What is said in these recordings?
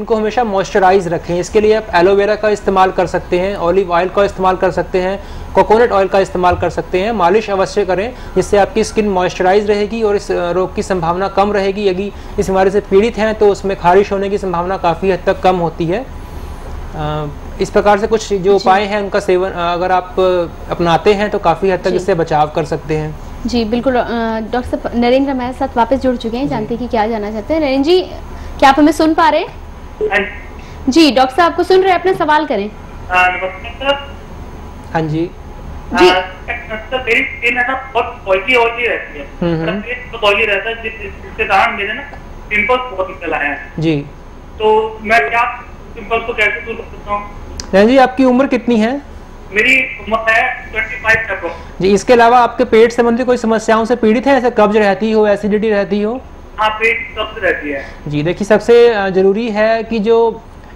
इनको हमेशा मॉइस्चराइज रखें। इसके लिए आप एलोवेरा का इस्तेमाल कर सकते हैं ऑलिव ऑयल का इस्तेमाल कर सकते हैं कोकोनट ऑयल का इस्तेमाल कर सकते हैं। मालिश अवश्य करें जिससे आपकी स्किन मॉइस्चराइज रहेगी और इस रोग की संभावना कम रहेगी। यदि इस बीमारी से पीड़ित हैं तो उसमें खारिश होने की संभावना काफ़ी हद तक कम होती है। इस प्रकार से कुछ जो उपाय हैं उनका सेवन अगर आप अपनाते हैं तो काफ़ी हद तक इससे बचाव कर सकते हैं। जी बिल्कुल डॉक्टर नरेंद्र हमारे साथ वापस जुड़ चुके हैं। जानते हैं कि क्या जानना चाहते हैं। नरेंद्र जी क्या आप हमें सुन पा रहे हाँ? जी डॉक्टर साहब आपको सुन रहे हैं? अपना सवाल करें। हाँ जी। जी। मेरी स्किन है ना बहुत ऑयली ऑयली रहती है। हम्म, हम्म। बहुत ऑयली रहता है जिसके कारण मेरे ना पिंपल्स बहुत निकल आए हैं। जी। तो मैं क्या पिंपल्स को कैसे दूर कर सकता हूँ? जी आपकी उम्र कितनी है? मेरी उम्र है 25 तक जी इसके अलावा आपके पेट संबंधी कोई समस्याओं से पीड़ित है? ऐसे कब्ज रहती हो एसिडिटी रहती हो? हाँ पेट रहती है। जी देखिए सबसे ज़रूरी है कि जो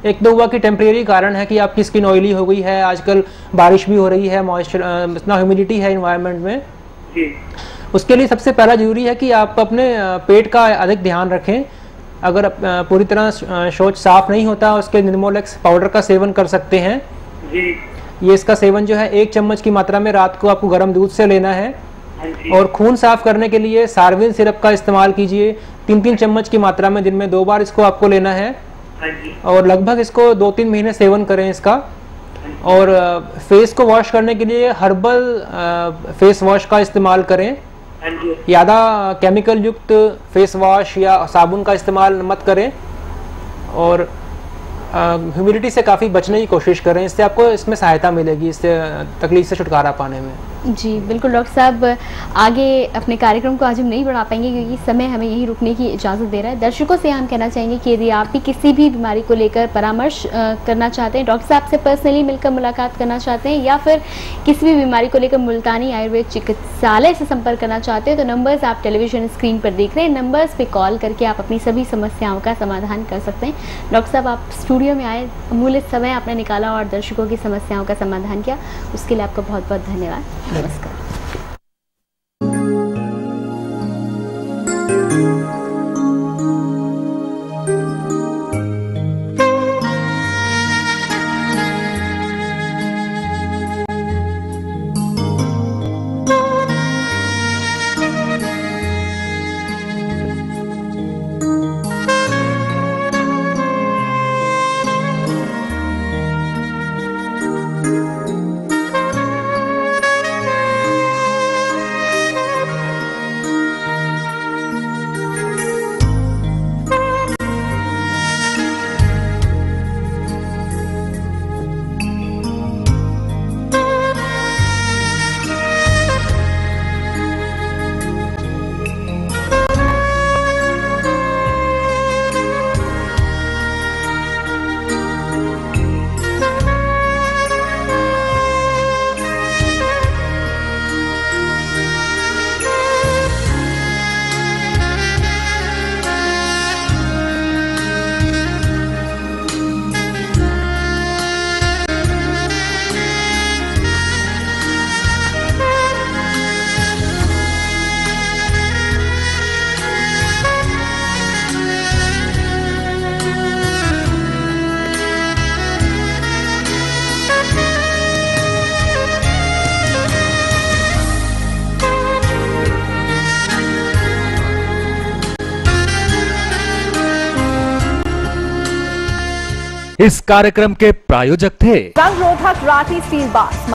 एक तो हुआ कि टेम्परेरी कारण है कि आपकी स्किन ऑयली हो गई है आजकल बारिश भी हो रही है मॉइस्चर इतना ह्यूमिडिटी है इन्वायरमेंट में। जी। उसके लिए सबसे पहला ज़रूरी है कि आप अपने पेट का अधिक ध्यान रखें। अगर पूरी तरह शौच साफ़ नहीं होता उसके निर्मोलेक्स पाउडर का सेवन कर सकते हैं। जी। ये इसका सेवन जो है एक चम्मच की मात्रा में रात को आपको गर्म दूध से लेना हाँ। और खून साफ़ करने के लिए सार्विन सिरप का इस्तेमाल कीजिए। तीन तीन चम्मच की मात्रा में दिन में दो बार इसको आपको लेना है। हाँ और लगभग इसको दो तीन महीने सेवन करें इसका। हाँ और फेस को वॉश करने के लिए हर्बल फेस वॉश का इस्तेमाल करें। ज़्यादा केमिकल युक्त फेस वॉश या साबुन का इस्तेमाल मत करें। और ह्यूमिडिटी से काफ़ी बचने की कोशिश करें। इससे आपको इसमें सहायता मिलेगी इससे तकलीफ़ से छुटकारा पाने में। जी, बिल्कुल डॉक्टर साहब, आगे अपने कार्यक्रम को आज हम नहीं बढ़ा पाएँगे क्योंकि समय हमें यही रुकने की इजाज़त दे रहा है। दर्शकों से हम कहना चाहेंगे कि यदि आप भी किसी भी बीमारी को लेकर परामर्श करना चाहते हैं, डॉक्टर साहब से पर्सनली मिलकर मुलाकात करना चाहते हैं या फिर किसी भी बीमारी को लेकर मुल्तानी आयुर्वेद चिकित्सालय से संपर्क करना चाहते हैं तो नंबर्स आप टेलीविज़न स्क्रीन पर देख रहे हैं। नंबर्स पर कॉल करके आप अपनी सभी समस्याओं का समाधान कर सकते हैं। डॉक्टर साहब, आप स्टूडियो में आए, अमूल्य समय आपने निकाला और दर्शकों की समस्याओं का समाधान किया। उसके लिए आपका बहुत बहुत धन्यवाद। नमस्कार इस कार्यक्रम के प्रायोजक थे।